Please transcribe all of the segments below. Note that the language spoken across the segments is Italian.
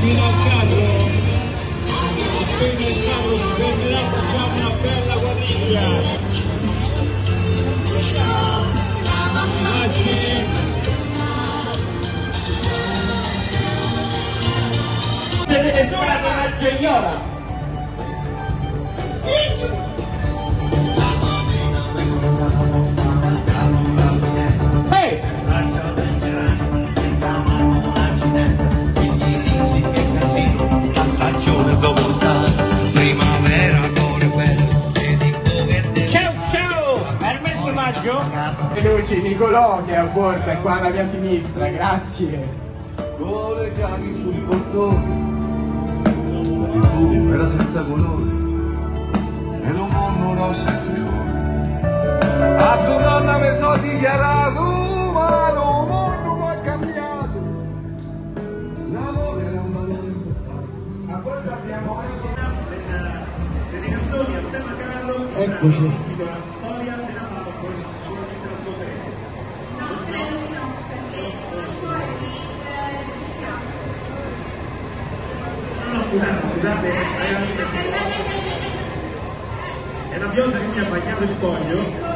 fino al carro appena il carro si fermerà facciamo una bella guariglia immagini Vedete sola Veloci, Nicolò che è a bordo, è qua alla mia sinistra, grazie. con le chiavi sui portoni la tv era senza colore e lo mondo rosa e fiori a tua donna mi sono dichiarato ma lo mondo è cambiato. L'amore era un valore importante A bordo abbiamo anche... eccoci scusate è una pioggia che mi ha bagnato il foglio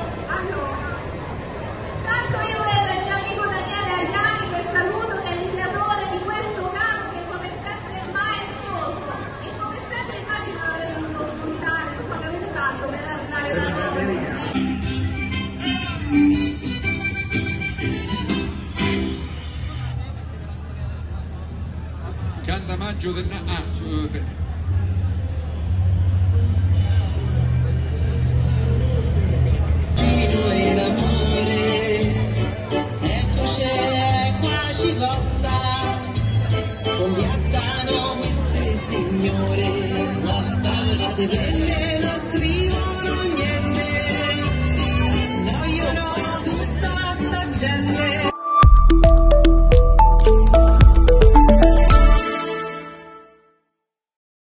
Canta maggio del... Ah, l'amore, ecco c'è qua Cicotta, con Biattano queste signore, belle